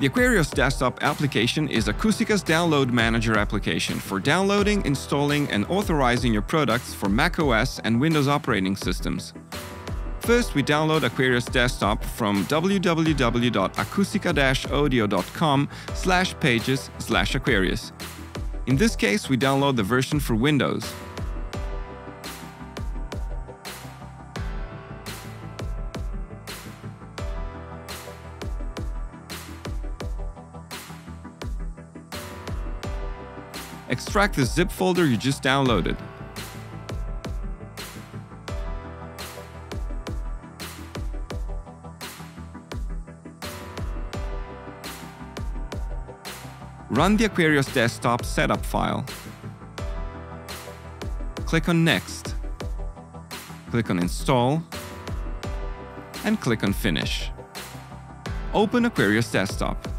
The Aquarius desktop application is Acustica's download manager application for downloading, installing and authorizing your products for macOS and Windows operating systems. First, we download Aquarius Desktop from www.acustica-audio.com slash pages slash Aquarius. In this case, we download the version for Windows. Extract the zip folder you just downloaded. Run the Aquarius desktop setup file. Click on Next. Click on Install. And click on Finish. Open Aquarius Desktop.